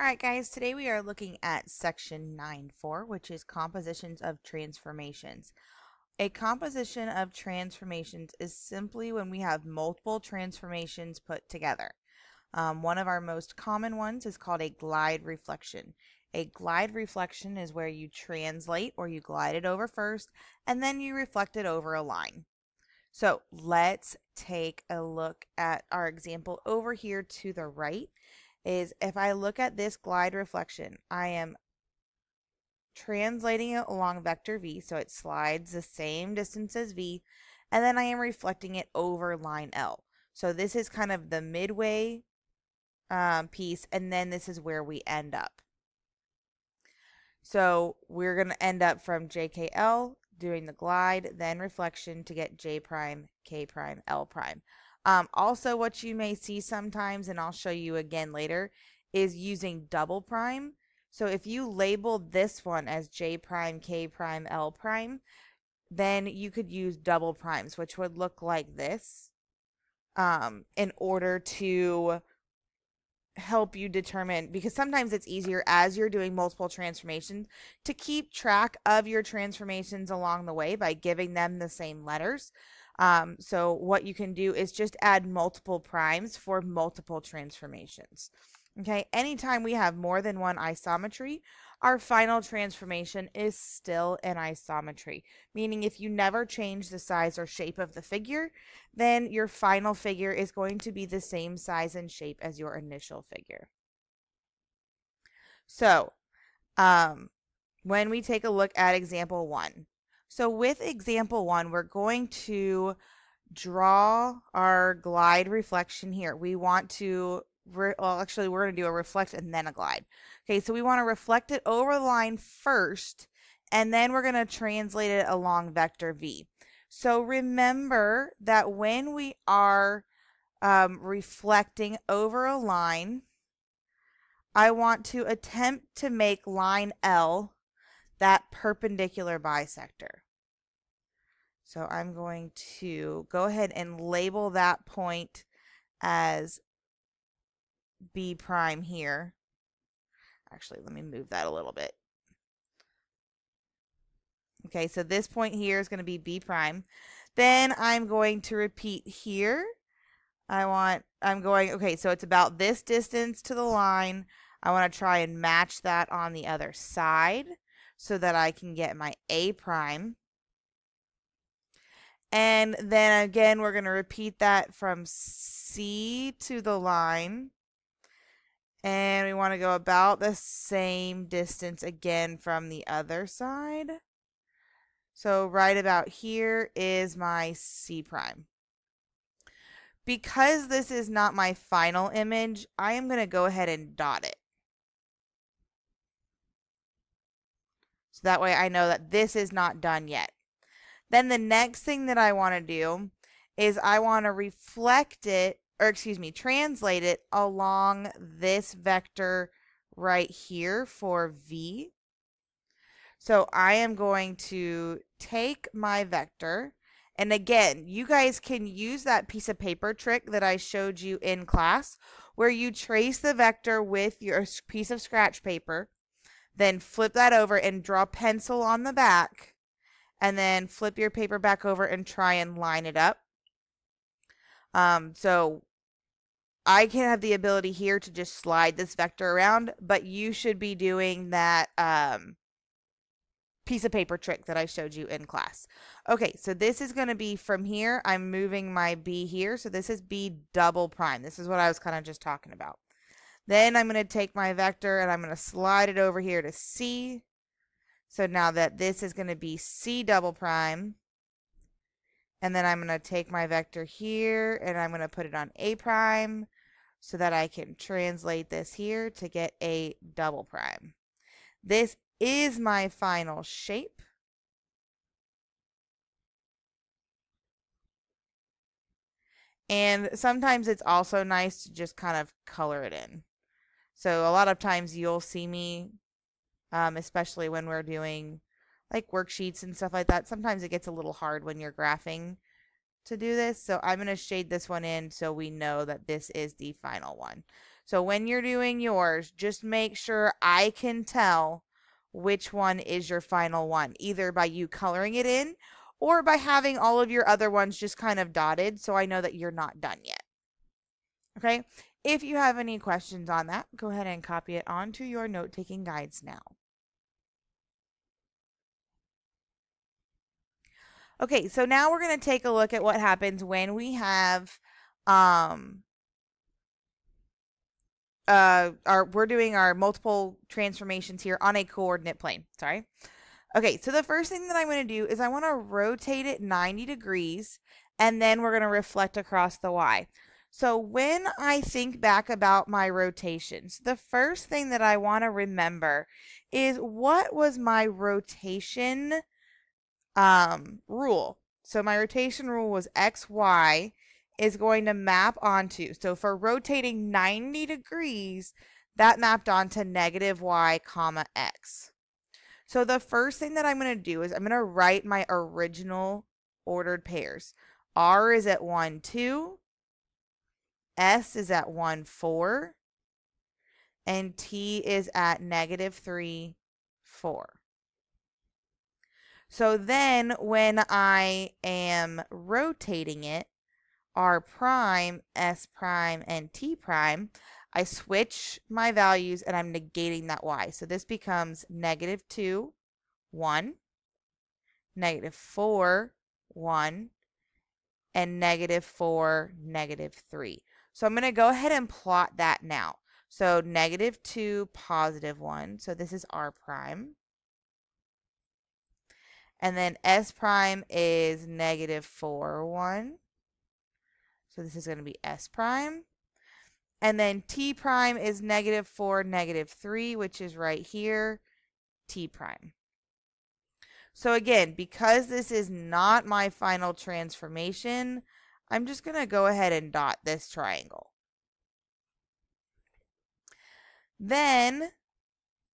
Alright guys, today we are looking at section 9.4, which is compositions of transformations. A composition of transformations is simply when we have multiple transformations put together. Um, one of our most common ones is called a glide reflection. A glide reflection is where you translate or you glide it over first and then you reflect it over a line. So let's take a look at our example over here to the right is if I look at this glide reflection, I am translating it along vector v, so it slides the same distance as v, and then I am reflecting it over line L. So this is kind of the midway um, piece, and then this is where we end up. So we're going to end up from JKL doing the glide, then reflection to get J prime, K prime, L prime. Um, also, what you may see sometimes, and I'll show you again later, is using double prime. So if you label this one as J prime, K prime, L prime, then you could use double primes, which would look like this um, in order to help you determine because sometimes it's easier as you're doing multiple transformations to keep track of your transformations along the way by giving them the same letters. Um, so what you can do is just add multiple primes for multiple transformations. Okay, anytime we have more than one isometry, our final transformation is still an isometry, meaning if you never change the size or shape of the figure, then your final figure is going to be the same size and shape as your initial figure. So, um, when we take a look at example one, so with example one, we're going to draw our glide reflection here. We want to, well, actually, we're going to do a reflect and then a glide. Okay, so we want to reflect it over the line first, and then we're going to translate it along vector v. So remember that when we are um, reflecting over a line, I want to attempt to make line L that perpendicular bisector. So I'm going to go ahead and label that point as B prime here. Actually, let me move that a little bit. Okay, so this point here is going to be B prime. Then I'm going to repeat here. I want, I'm going, okay, so it's about this distance to the line. I want to try and match that on the other side so that I can get my A prime. And then again, we're going to repeat that from C to the line. And we want to go about the same distance again from the other side. So right about here is my C prime. Because this is not my final image, I am going to go ahead and dot it. So that way I know that this is not done yet. Then the next thing that I want to do is I want to reflect it, or excuse me, translate it along this vector right here for V. So I am going to take my vector, and again, you guys can use that piece of paper trick that I showed you in class, where you trace the vector with your piece of scratch paper, then flip that over and draw pencil on the back and then flip your paper back over and try and line it up. Um, so I can have the ability here to just slide this vector around, but you should be doing that um, piece of paper trick that I showed you in class. Okay, so this is going to be from here. I'm moving my B here. So this is B double prime. This is what I was kind of just talking about. Then I'm going to take my vector and I'm going to slide it over here to C. So now that this is going to be C double prime. And then I'm going to take my vector here and I'm going to put it on A prime so that I can translate this here to get A double prime. This is my final shape. And sometimes it's also nice to just kind of color it in. So a lot of times you'll see me, um, especially when we're doing like worksheets and stuff like that. Sometimes it gets a little hard when you're graphing to do this. So I'm going to shade this one in so we know that this is the final one. So when you're doing yours, just make sure I can tell which one is your final one, either by you coloring it in or by having all of your other ones just kind of dotted so I know that you're not done yet. Okay, if you have any questions on that, go ahead and copy it onto your note-taking guides now. Okay, so now we're going to take a look at what happens when we have um uh our we're doing our multiple transformations here on a coordinate plane. Sorry. Okay, so the first thing that I'm going to do is I want to rotate it 90 degrees and then we're going to reflect across the y. So when I think back about my rotations, the first thing that I want to remember is what was my rotation um, rule. So my rotation rule was xy is going to map onto. So for rotating 90 degrees, that mapped onto negative y comma x. So the first thing that I'm going to do is I'm going to write my original ordered pairs. R is at 1, 2. S is at 1, 4. And T is at negative 3, 4. So then when I am rotating it, R prime, S prime, and T prime, I switch my values and I'm negating that Y. So this becomes negative 2, 1, negative 4, 1, and negative 4, negative 3. So I'm going to go ahead and plot that now. So negative 2, positive 1. So this is R prime. And then S prime is negative 4, 1. So this is going to be S prime. And then T prime is negative 4, negative 3, which is right here, T prime. So again, because this is not my final transformation, I'm just going to go ahead and dot this triangle. Then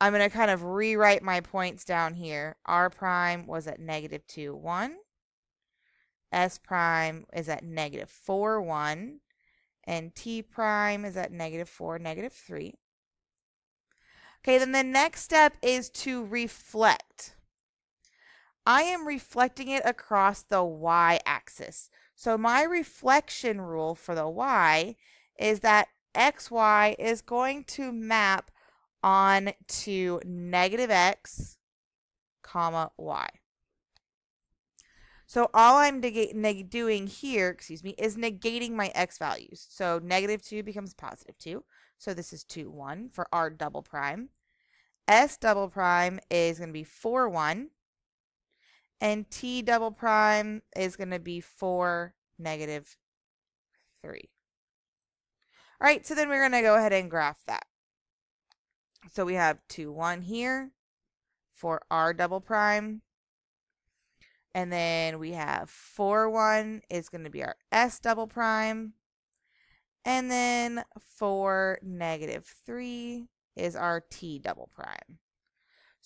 I'm going to kind of rewrite my points down here. R prime was at negative 2, 1. S prime is at negative 4, 1. And T prime is at negative 4, negative 3. Okay, then the next step is to reflect. I am reflecting it across the y-axis. So my reflection rule for the y is that xy is going to map on to negative x comma y. So all I'm doing here, excuse me, is negating my x values. So negative 2 becomes positive 2. So this is 2, 1 for r double prime. S double prime is going to be 4, 1. And t double prime is going to be 4, negative 3. All right, so then we're going to go ahead and graph that. So we have 2, 1 here for r double prime. And then we have 4, 1 is going to be our s double prime. And then 4, negative 3 is our t double prime.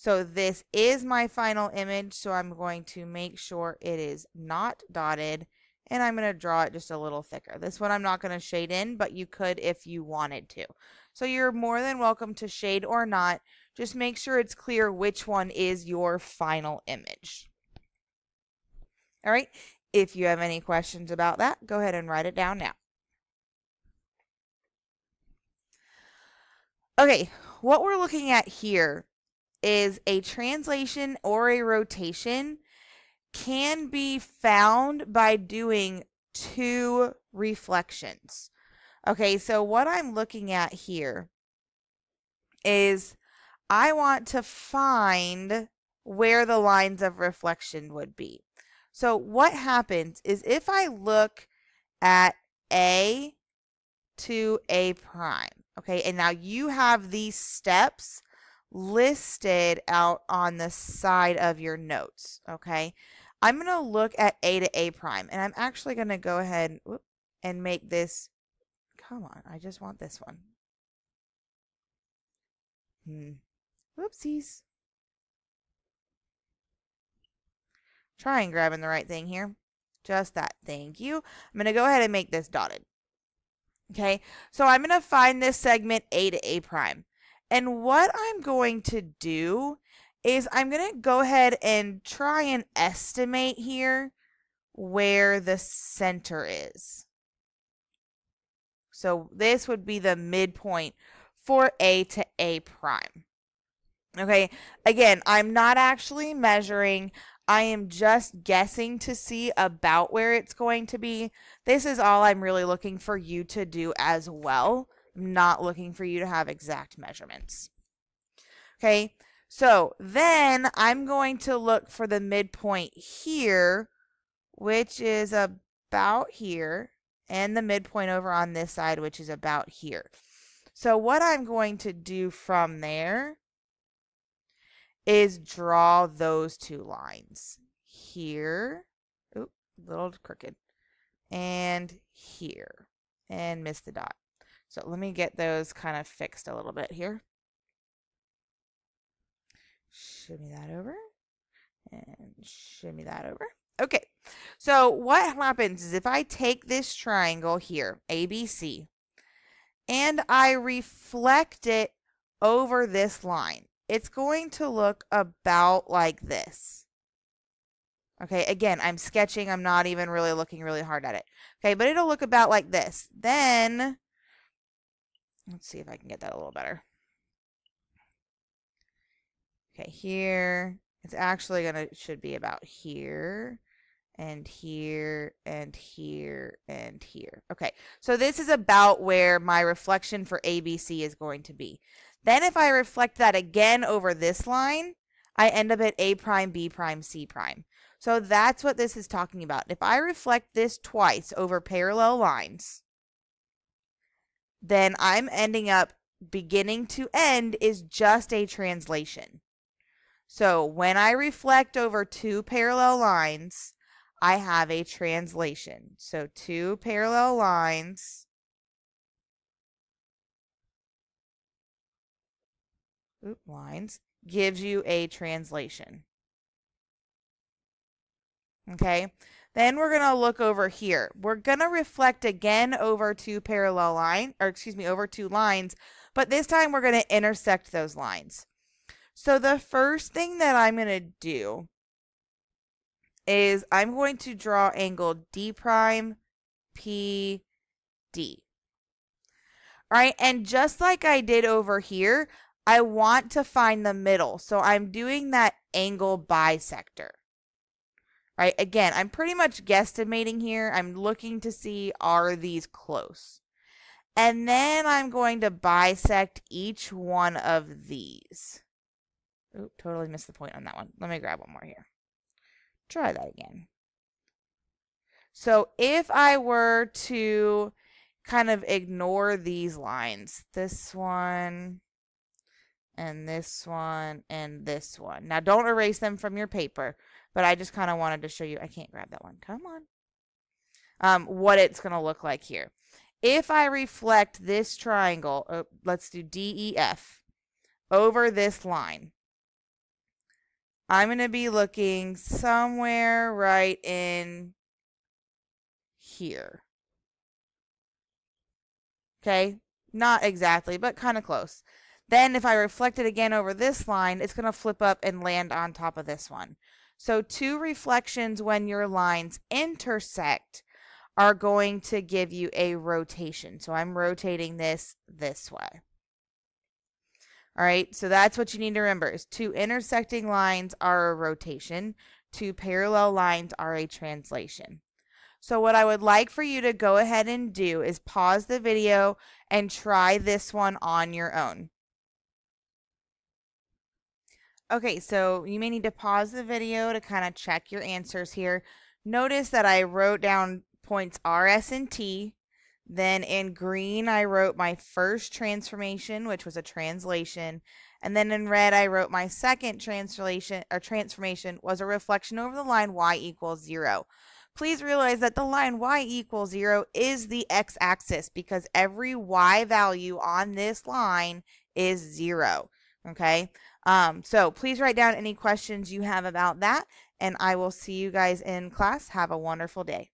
So this is my final image, so I'm going to make sure it is not dotted, and I'm going to draw it just a little thicker. This one I'm not going to shade in, but you could if you wanted to. So you're more than welcome to shade or not. Just make sure it's clear which one is your final image. All right. If you have any questions about that, go ahead and write it down now. Okay, what we're looking at here is a translation or a rotation can be found by doing two reflections. Okay, so what I'm looking at here is I want to find where the lines of reflection would be. So what happens is if I look at A to A prime, okay, and now you have these steps listed out on the side of your notes, okay? I'm going to look at A to A prime, and I'm actually going to go ahead and make this Come on, I just want this one. Hmm. Whoopsies. Try and grabbing the right thing here. Just that. Thank you. I'm going to go ahead and make this dotted. Okay, so I'm going to find this segment A to A prime. And what I'm going to do is I'm going to go ahead and try and estimate here where the center is. So this would be the midpoint for A to A prime. Okay, again, I'm not actually measuring. I am just guessing to see about where it's going to be. This is all I'm really looking for you to do as well. I'm not looking for you to have exact measurements. Okay, so then I'm going to look for the midpoint here, which is about here, and the midpoint over on this side, which is about here. So what I'm going to do from there is draw those two lines here. Oop, little crooked. And here. And miss the dot. So let me get those kind of fixed a little bit here. Shimmy that over. And shimmy that over. Okay, so what happens is if I take this triangle here, ABC, and I reflect it over this line, it's going to look about like this. Okay, again, I'm sketching. I'm not even really looking really hard at it. Okay, but it'll look about like this. Then, let's see if I can get that a little better. Okay, here, it's actually to, should be about here and here and here and here. Okay, so this is about where my reflection for ABC is going to be. Then if I reflect that again over this line, I end up at A prime, B prime, C prime. So that's what this is talking about. If I reflect this twice over parallel lines, then I'm ending up beginning to end is just a translation. So when I reflect over two parallel lines, I have a translation. So two parallel lines oop, lines gives you a translation. Okay, then we're going to look over here. We're going to reflect again over two parallel lines, or excuse me, over two lines, but this time we're going to intersect those lines. So the first thing that I'm going to do is I'm going to draw angle D prime P D. All right, and just like I did over here, I want to find the middle. So I'm doing that angle bisector. Right? Again, I'm pretty much guesstimating here. I'm looking to see are these close. And then I'm going to bisect each one of these. Oop, totally missed the point on that one. Let me grab one more here. Try that again. So if I were to kind of ignore these lines, this one, and this one and this one. Now don't erase them from your paper, but I just kind of wanted to show you. I can't grab that one. Come on. Um, what it's going to look like here. If I reflect this triangle, oh, let's do DEF, over this line, I'm going to be looking somewhere right in here. Okay, not exactly, but kind of close. Then if I reflect it again over this line, it's going to flip up and land on top of this one. So two reflections when your lines intersect are going to give you a rotation. So I'm rotating this this way. All right, so that's what you need to remember is two intersecting lines are a rotation, two parallel lines are a translation. So what I would like for you to go ahead and do is pause the video and try this one on your own. Okay, so you may need to pause the video to kind of check your answers here. Notice that I wrote down points R, S, and T. Then in green, I wrote my first transformation, which was a translation. And then in red, I wrote my second translation or transformation was a reflection over the line y equals zero. Please realize that the line y equals zero is the x-axis because every y value on this line is zero. Okay. Um, so please write down any questions you have about that, and I will see you guys in class. Have a wonderful day.